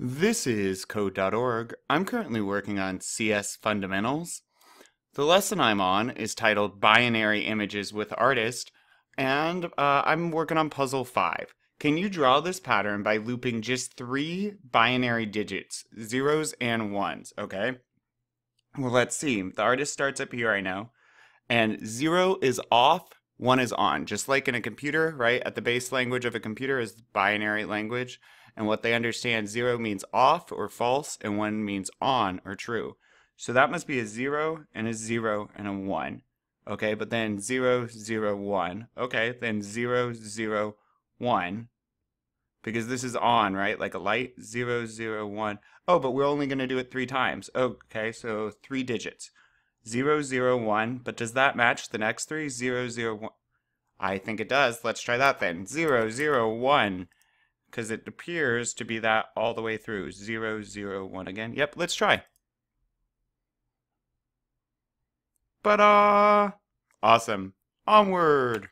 This is Code.org. I'm currently working on CS Fundamentals. The lesson I'm on is titled Binary Images with Artist, and uh, I'm working on Puzzle 5. Can you draw this pattern by looping just three binary digits, zeros and ones, okay? Well, let's see. The artist starts up here, I know, and zero is off, one is on, just like in a computer, right? At the base language of a computer is binary language and what they understand zero means off or false and one means on or true. So that must be a zero and a zero and a one. Okay, but then zero, zero, one. Okay, then zero, zero, one. Because this is on, right? Like a light, zero, zero, one. Oh, but we're only going to do it three times. Okay, so three digits. Zero, zero, one. But does that match the next three? Zero, zero, one. I think it does. Let's try that then. Zero, zero, one because it appears to be that all the way through. Zero, zero, one again. Yep, let's try. But uh Awesome. Onward!